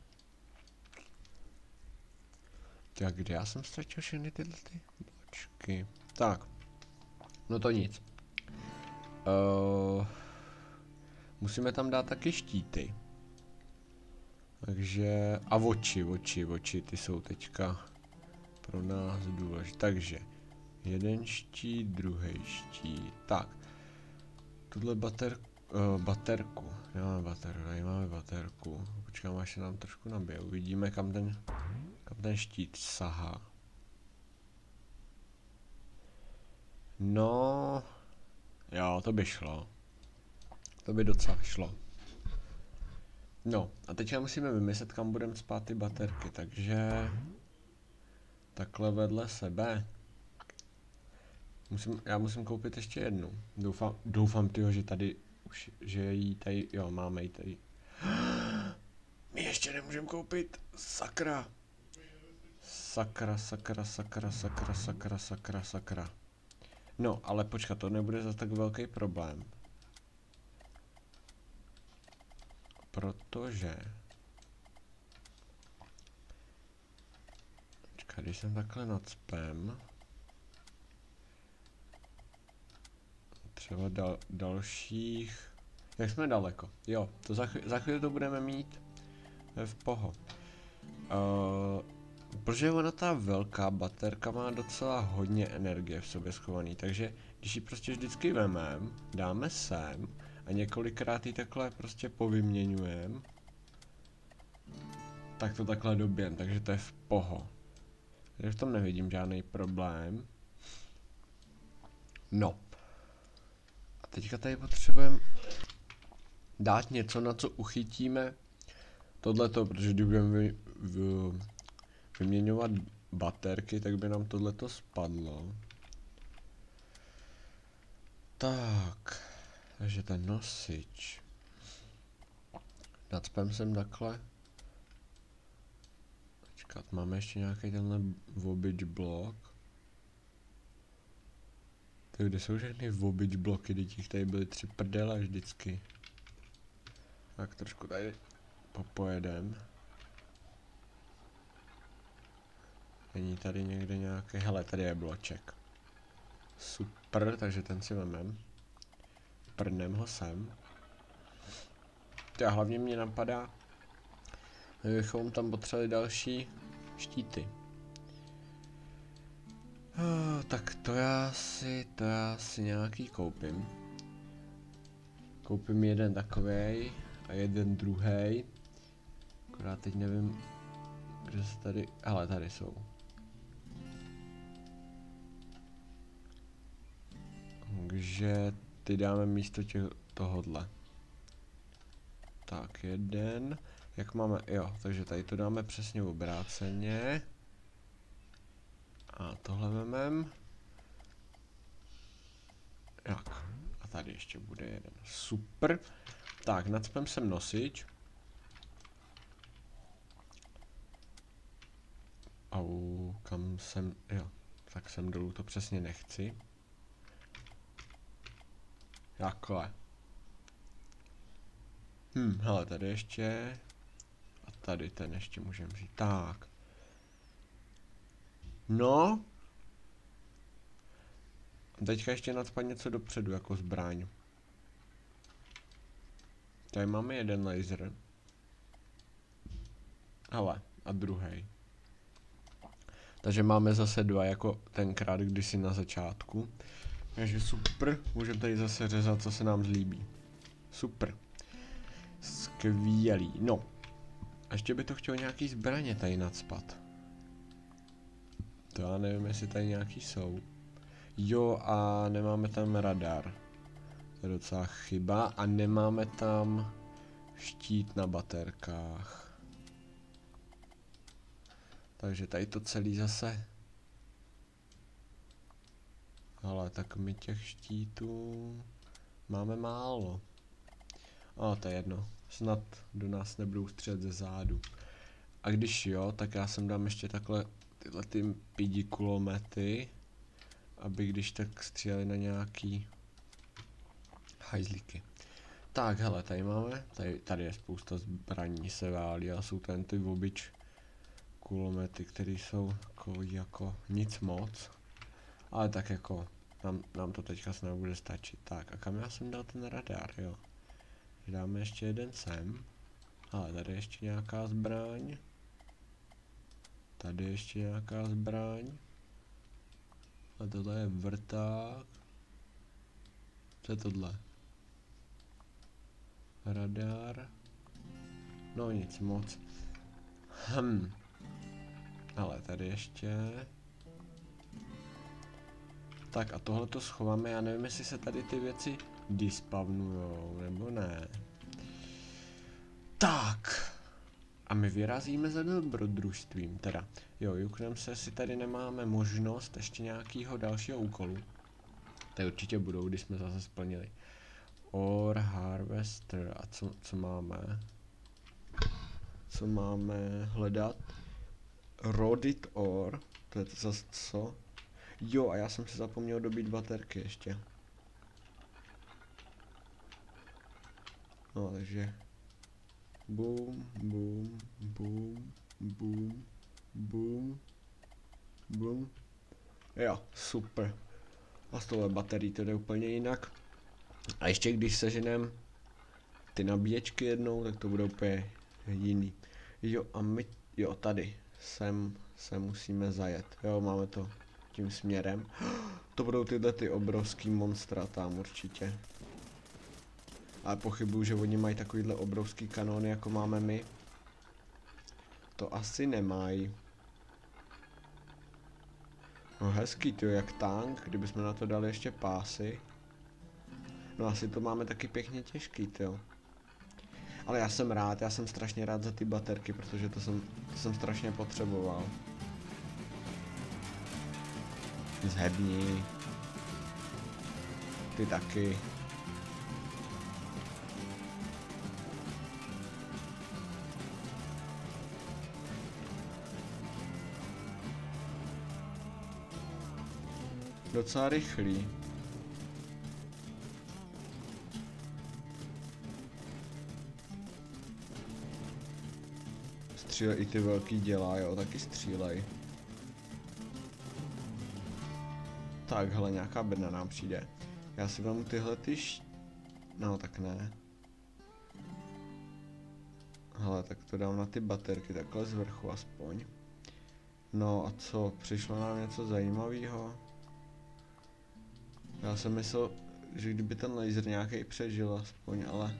S1: Tak kde já jsem ztratil všechny tyhle ty bočky? Tak. No to nic. Uh, musíme tam dát taky štíty. Takže, a oči, oči, oči, ty jsou teďka pro nás důležité. Takže, jeden štít, druhý štít. Tak, tuhle bater, uh, baterku, nemáme baterku, tady máme baterku. Počkám, až se nám trošku nabije, uvidíme kam ten, kam ten štít sahá. No, jo, to by šlo. To by docela šlo. No, a teďka musíme vymyslet, kam budeme spát ty baterky, takže... Takhle vedle sebe. Musím, já musím koupit ještě jednu. Doufám, doufám tyho, že tady už, že jí tady, jo, máme jí tady. My ještě nemůžeme koupit, sakra. Sakra, sakra, sakra, sakra, sakra, sakra, sakra. No, ale počkat, to nebude zase tak velký problém. Protože... Počkat, když jsem takhle nadspem... Třeba dal, dalších... Jak jsme daleko? Jo, to za, chvíli, za chvíli to budeme mít v poho. Uh, protože ona ta velká baterka má docela hodně energie v sobě schovaný, takže když ji prostě vždycky vemem, dáme sem a několikrát ji takhle prostě povyměňujeme, tak to takhle doběn, takže to je v poho. Takže v tom nevidím žádný problém. No. Teďka tady potřebujeme dát něco, na co uchytíme tohleto, protože když budeme vy, vy, vyměňovat baterky, tak by nám tohleto spadlo. Tak, takže ten nosič. Nadspem sem takhle. Počkat, máme ještě nějaký tenhle vobič blok. Tak kde jsou všechny vobič bloky, teď jich tady byly tři prdele vždycky. Tak trošku tady popojedem. Není tady někde nějaký, hele tady je bloček. Super, takže ten si vemem. Prdnem ho sem. A hlavně mě napadá, bychom tam potřebovali další štíty. Oh, tak to já si, to já si nějaký koupím. Koupím jeden takovej a jeden druhý. Akorát teď nevím, kde se tady, ale tady jsou. Takže ty dáme místo těch, tohodle. Tak, jeden. Jak máme, jo, takže tady to dáme přesně obráceně. A tohle vemem. Jak? A tady ještě bude jeden. Super. Tak, nadspem sem nosič. Au, kam jsem, jo, tak jsem dolů to přesně nechci. Takhle. Hm, hele, tady ještě. A tady ten ještě můžeme říct. Tak. No. Teďka ještě nadspat něco dopředu, jako zbraň. Tady máme jeden laser. Hele, a druhý. Takže máme zase dva, jako tenkrát kdysi na začátku. Takže super, můžeme tady zase řezat, co se nám zlíbí. Super. Skvělý. No. A ještě by to chtělo nějaký zbraně tady nadspat. To já nevím, jestli tady nějaký jsou. Jo, a nemáme tam radar. To je docela chyba. A nemáme tam štít na baterkách. Takže tady to celý zase ale tak my těch štítů máme málo. A to je jedno. Snad do nás nebudou střet ze zádu. A když jo, tak já sem dám ještě takhle tyhle ty pidi kulomety, aby když tak stříleli na nějaký hajzlíky. Tak, hele, tady máme, tady, tady je spousta zbraní se válí a jsou ten ty obyč kulomety, které jsou jako, jako nic moc. Ale tak jako, nám, nám to teďka snad bude stačit. Tak a kam já jsem dal ten radar, jo. Dáme ještě jeden sem. Ale tady ještě nějaká zbraň. Tady ještě nějaká zbraň. A tohle je vrták. Co je tohle? Radar. No nic moc. Hm. Ale tady ještě. Tak a tohle to schováme, já nevím, jestli se tady ty věci dispavnujou, nebo ne. Tak. A my vyrazíme za dobrodružstvím, teda. Jo, juknem se, si tady nemáme možnost ještě nějakého dalšího úkolu. To určitě budou, když jsme zase splnili. Or Harvester. A co, co máme? Co máme hledat? Rodit or. To je to zase co? Jo, a já jsem si zapomněl dobít baterky ještě. No, takže... Boom, boom, boom, boom, boom, boom. Jo, super. A s tohle baterií to jde úplně jinak. A ještě když seženem ty nabíječky jednou, tak to bude úplně jiný. Jo, a my, jo, tady, sem, sem musíme zajet. Jo, máme to tím směrem. *gasps* To budou tyhle ty obrovský monstra tam určitě. Ale pochybuju, že oni mají takovýhle obrovský kanóny, jako máme my. To asi nemají. No hezký, to jak tank, kdybychom na to dali ještě pásy. No asi to máme taky pěkně těžký, jo. Ale já jsem rád, já jsem strašně rád za ty baterky, protože to jsem, to jsem strašně potřeboval. Zhebni. Ty taky. Docela rychlý. Střílej i ty velký dělá, jo, taky střílej. Tak, hele, nějaká bedna nám přijde. Já si vám tyhle ty š... No, tak ne. Hele, tak to dám na ty baterky, takhle z vrchu aspoň. No a co, přišlo nám něco zajímavého? Já jsem myslel, že kdyby ten laser nějaký přežil aspoň, ale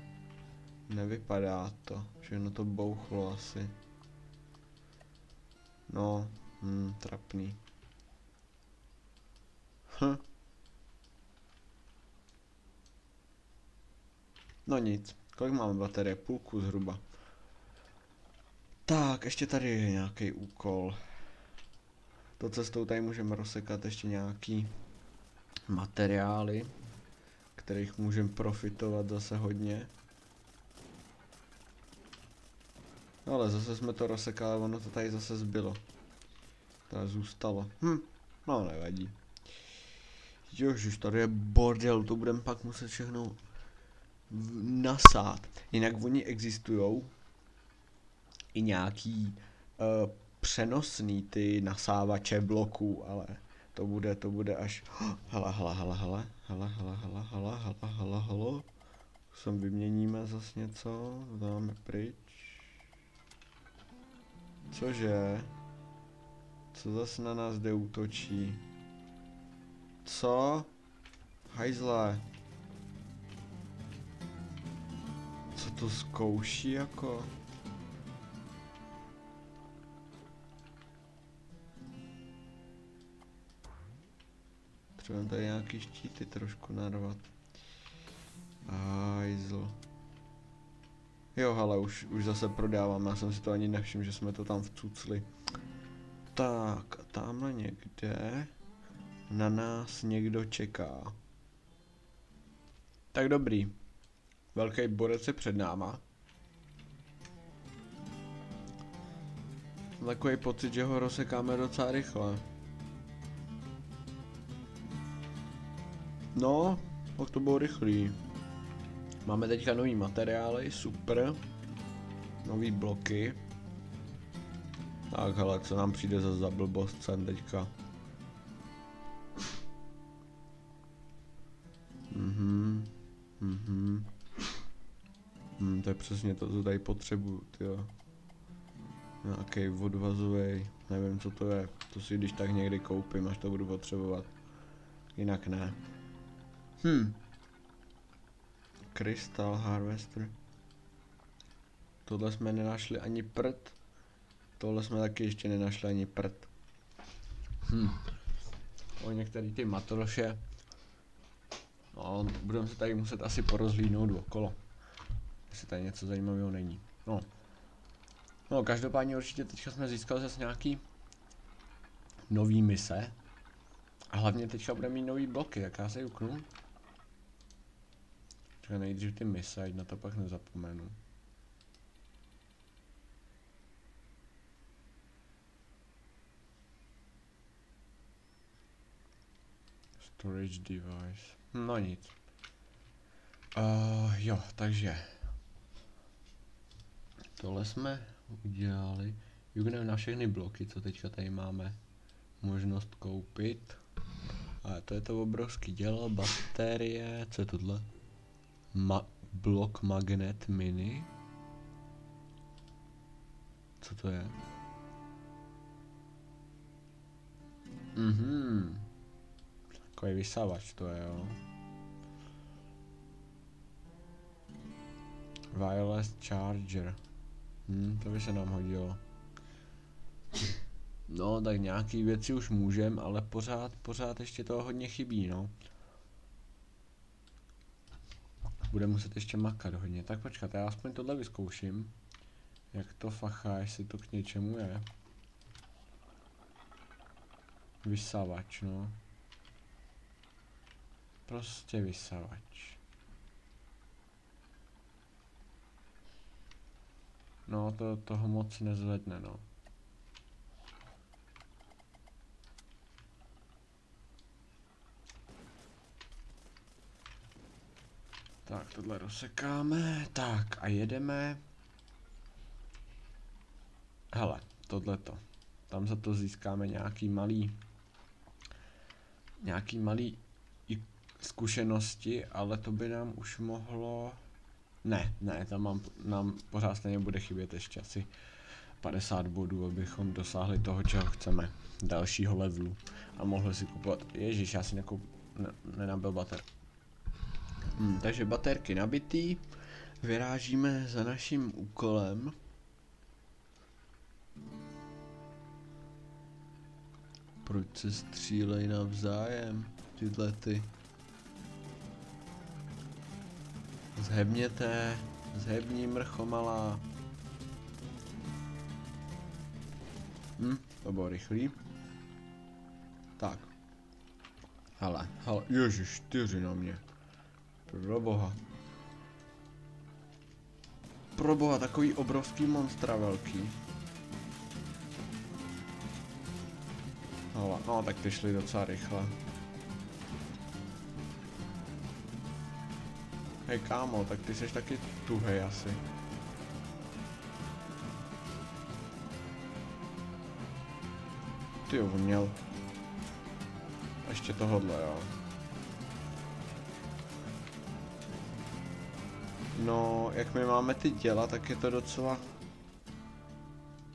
S1: nevypadá to, že na to bouchlo asi. No, hm, trapný. Hm. No nic, kolik máme baterie? Půlku zhruba. Tak, ještě tady je nějaký úkol. To cestou tady můžeme rozsekat ještě nějaký materiály, kterých můžeme profitovat zase hodně. No ale zase jsme to rozsekali, ono to tady zase zbylo. To zůstalo. Hm, no nevadí. Jožiš, tady je bordel, to budeme pak muset všechno nasát. Jinak oni existují i nějaký uh, přenosný ty nasávače bloků, ale to bude, to bude až... Hala, hala, hala, hala, hala, hala, hala, hala, hala, hala, hala. Sem vyměníme zas něco, dáme pryč. Cože? Co zas na nás jde útočí? Co? Hajzle. Co to zkouší jako? Třeba tady nějaký štíty trošku narvat. Hajzl. Jo, ale už, už zase prodávám, já jsem si to ani nevšiml, že jsme to tam vcucli. Tak, a tamhle někde na nás někdo čeká. Tak dobrý. Velký borec je před náma. Takový pocit, že ho rozsekáme docela rychle. No, pak to bylo rychlý. Máme teďka nový materiály, super. Nový bloky. Tak hele, co nám přijde za, za blbost sem teďka. Mhm. Mhm. Hmm, to je přesně to, co tady potřebuju, jo. Nějaký odvazový, nevím co to je, to si když tak někdy koupím, až to budu potřebovat. Jinak ne. Hm. Crystal Harvester. Tohle jsme nenašli ani prd. Tohle jsme taky ještě nenašli ani prd. Hm. O některé ty matroše. No, budeme se tady muset asi porozlínout okolo. Jestli tady něco zajímavého není. No. No, každopádně určitě teďka jsme získali zase nějaký nový mise. A hlavně teďka budeme mít nový bloky, jak já se uknu. Čekaj, nejdřív ty mise, ať na to pak nezapomenu. Storage device. No nic. Uh, jo, takže. Tohle jsme udělali. Jugnem na všechny bloky, co teďka tady máme možnost koupit. A to je to obrovský dělo, baterie, co je tohle? Ma blok magnet mini. Co to je? Mhm. Takový vysavač to je, jo. Wireless charger. Hm, to by se nám hodilo. No, tak nějaký věci už můžem, ale pořád, pořád ještě toho hodně chybí, no. Bude muset ještě makat hodně. Tak počkat, já aspoň tohle vyzkouším. Jak to fachá, jestli to k něčemu je. Vysavač, no. Prostě vysavač. No, to toho moc nezvedne, no. Tak, tohle rozsekáme. Tak, a jedeme. Hele, tohleto. Tam za to získáme nějaký malý nějaký malý i zkušenosti, ale to by nám už mohlo... Ne, ne, tam mám, nám pořád stejně bude chybět ještě asi 50 bodů, abychom dosáhli toho, čeho chceme. Dalšího levelu. A mohli si kupovat... Ježíš, já si nekoup... Ne, nenabil bater. Hmm, takže baterky nabitý. Vyrážíme za naším úkolem. Proč se střílej navzájem, tyhle ty? Zhebněte, zhební mrchomalá. Hm, to bylo rychlý. Tak. Hele, hele, ježiš, čtyři na mě. Proboha. Proboha, takový obrovský monstra velký. Hala, no tak ty šli docela rychle. Hej kámo, tak ty jsi taky tuhej asi. Ty jo, měl. Ještě tohle, jo. No, jak my máme ty děla, tak je to docela...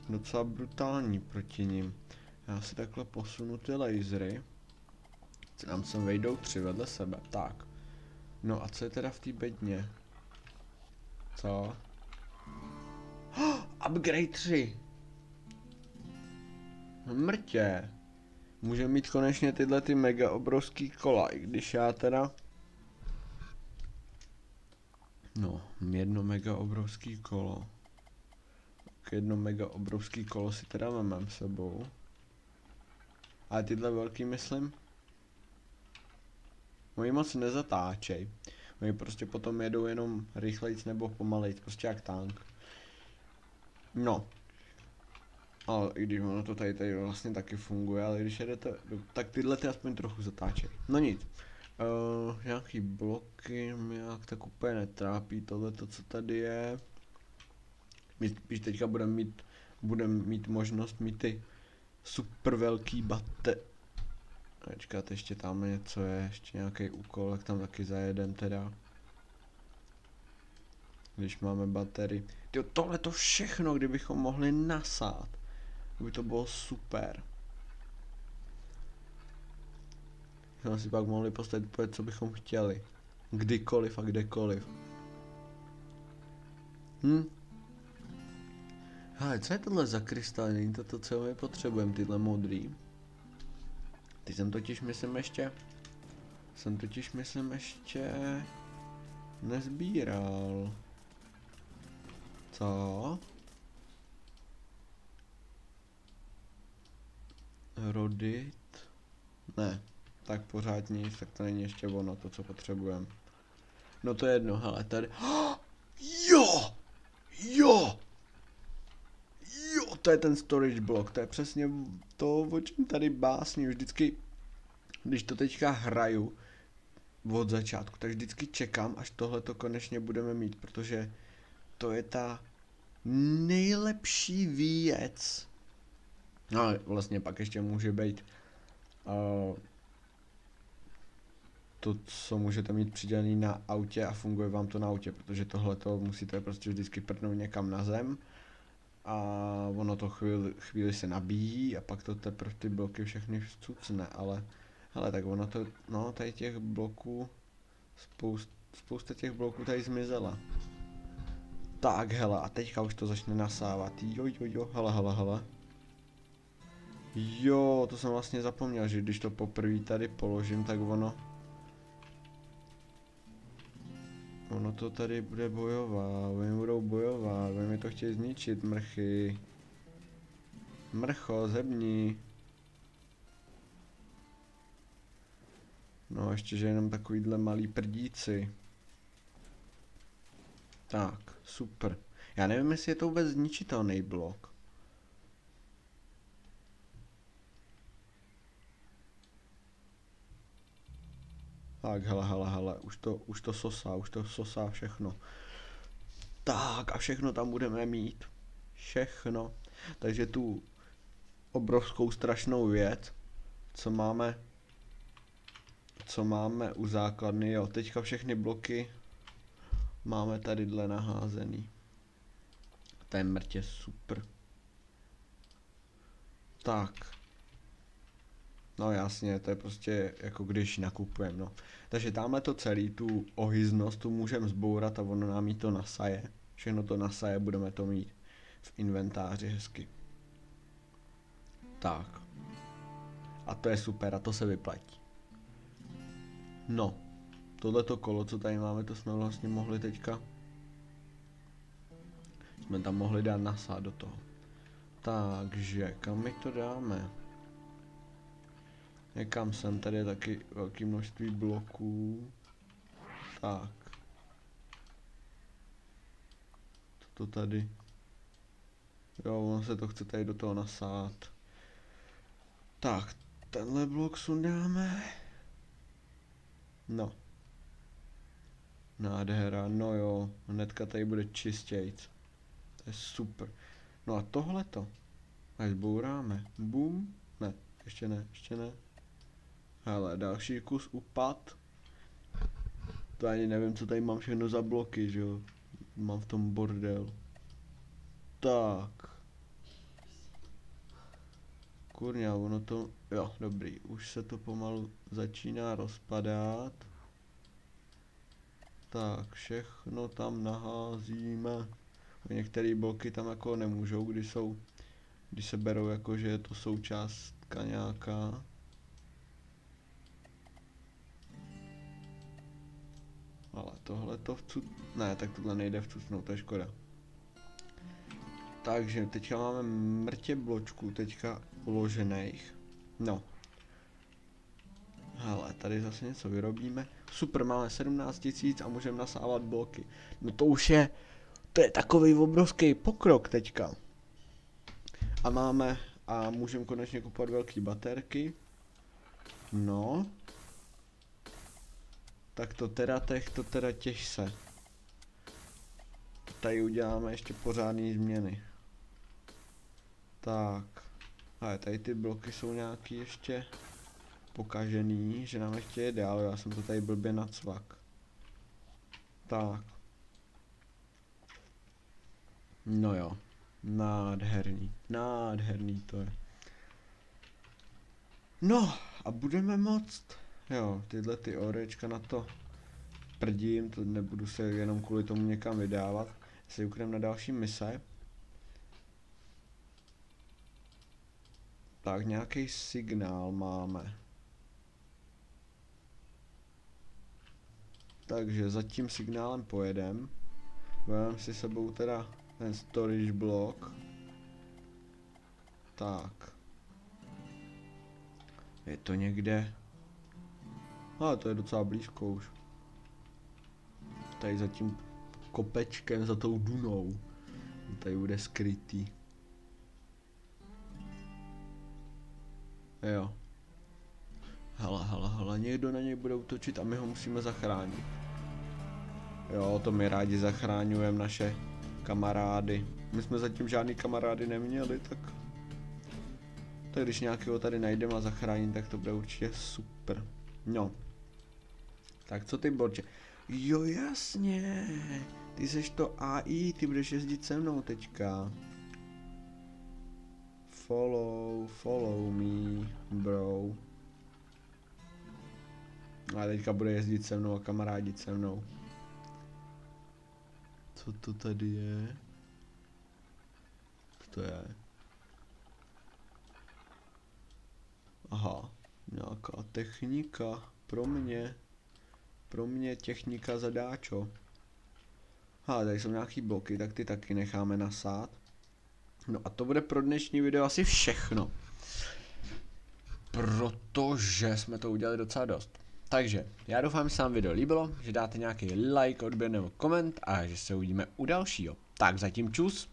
S1: Docela brutální proti ním. Já si takhle posunu ty lasery. Nám sem vejdou tři vedle sebe. Tak. No a co je teda v té bedně? Co? Oh, *gasps* upgrade 3! Mrtě! Můžeme mít konečně tyhle ty mega obrovský kola, i když já teda... No, jedno mega obrovský kolo. Jedno mega obrovský kolo si teda mám sebou. Ale tyhle velký myslím. Oni moc nezatáčej. Oni prostě potom jedou jenom rychlejc nebo pomalejc, prostě jak tank. No. Ale i když ono to tady, tady vlastně taky funguje, ale když jedete, tak tyhle ty aspoň trochu zatáčej. No nic. Uh, nějaký bloky mě jak tak úplně netrápí tohle, to, co tady je. My spíš teďka budeme mít, budeme mít možnost mít ty super velký bate... Počkat, ještě tam něco je, ještě nějaký úkol, jak tam taky zajedem teda. Když máme baterii. Tyjo, tohle to všechno, kdybychom mohli nasát, by to bylo super. Bychom si pak mohli postavit úplně, co bychom chtěli. Kdykoliv a kdekoliv. Hm, Hele, co je tohle za krystal? Není to to, co my potřebujeme, tyhle modrý. Ty jsem totiž myslím ještě... Jsem totiž myslím ještě... Nezbíral. Co? Rodit? Ne. Tak pořád nic, tak to není ještě ono, to co potřebujeme. No to je jedno, hele, tady... *gasps* Jo! Jo! to je ten storage block, to je přesně to, o čem tady básní vždycky když to teďka hraju od začátku, tak vždycky čekám, až tohle to konečně budeme mít, protože to je ta nejlepší věc. No vlastně pak ještě může být uh, to, co můžete mít přidělený na autě a funguje vám to na autě, protože tohle to musíte prostě vždycky prdnout někam na zem a ono to chvíli, chvíli se nabíjí a pak to teprve ty bloky všechny vcucne, ale hele, tak ono to, no tady těch bloků, spoust, spousta těch bloků tady zmizela. Tak hele, a teďka už to začne nasávat, jo jo jo, hele hele hele. Jo, to jsem vlastně zapomněl, že když to poprvé tady položím, tak ono Ono to tady bude bojovat, oni budou bojovat, oni mi to chtějí zničit, mrchy. Mrcho, zební. No ještě, že jenom takovýhle malý prdíci. Tak, super. Já nevím, jestli je to vůbec zničitelný blok. Tak, hele, hele, hele, už to, už to sosá, už to sosá všechno. Tak a všechno tam budeme mít. Všechno. Takže tu obrovskou strašnou věc, co máme, co máme u základny, jo, teďka všechny bloky máme tady dle naházený. To je mrtě super. Tak, No jasně, to je prostě jako když nakupujeme, no. Takže tamhle to celý, tu ohyznost, tu můžeme zbourat a ono nám jí to nasaje. Všechno to nasaje, budeme to mít v inventáři hezky. Tak. A to je super a to se vyplatí. No. Tohleto kolo, co tady máme, to jsme vlastně mohli teďka. Jsme tam mohli dát nasát do toho. Takže, kam my to dáme? Někam sem, tady je taky velké množství bloků. Tak. To tady. Jo, on se to chce tady do toho nasát. Tak, tenhle blok sundáme. No. Nádhera, no jo, hnedka tady bude čistějc. To je super. No a tohle to. Až zbouráme. Bum. Ne, ještě ne, ještě ne. Hele, další kus upad. To ani nevím, co tady mám všechno za bloky, že jo. Mám v tom bordel. Tak. Kurňa, ono to, jo, dobrý, už se to pomalu začíná rozpadat. Tak, všechno tam naházíme. Některé bloky tam jako nemůžou, když jsou, když se berou jako, že je to součástka nějaká. Ale tohle to vcu... Ne, tak tohle nejde vcucnout, to je škoda. Takže teďka máme mrtě bločků teďka uložených. No. Hele, tady zase něco vyrobíme. Super, máme 17 000 a můžeme nasávat bloky. No to už je, to je takový obrovský pokrok teďka. A máme, a můžeme konečně kupovat velké baterky. No, tak to teda tech, to teda těž se. Tady uděláme ještě pořádné změny. Tak. Ale tady ty bloky jsou nějaký ještě pokažený, že nám ještě jede, ale já jsem to tady blbě nacvak. Tak. No jo. Nádherný. Nádherný to je. No a budeme moct Jo, tyhle ty orečka na to prdím, to nebudu se jenom kvůli tomu někam vydávat. Se uknem na další mise. Tak, nějaký signál máme. Takže za tím signálem pojedem. Budeme si sebou teda ten storage block. Tak. Je to někde ale to je docela blízko už. Tady za tím kopečkem, za tou dunou. Tady bude skrytý. Jo. Hele, hele, hele, někdo na něj bude utočit a my ho musíme zachránit. Jo, to my rádi zachráňujeme naše kamarády. My jsme zatím žádný kamarády neměli, tak... Tak když nějakého tady najdeme a zachráníme, tak to bude určitě super. No. Tak co ty borče? Jo jasně, ty seš to AI, ty budeš jezdit se mnou teďka. Follow, follow me, bro. A teďka bude jezdit se mnou a kamarádit se mnou. Co to tady je? Co to je? Aha, nějaká technika pro mě. Pro mě technika zadáčo. Ha, tady jsou nějaký bloky, tak ty taky necháme nasát. No a to bude pro dnešní video asi všechno. Protože jsme to udělali docela dost. Takže, já doufám, že se vám video líbilo, že dáte nějaký like, odběr nebo koment a že se uvidíme u dalšího. Tak zatím čus.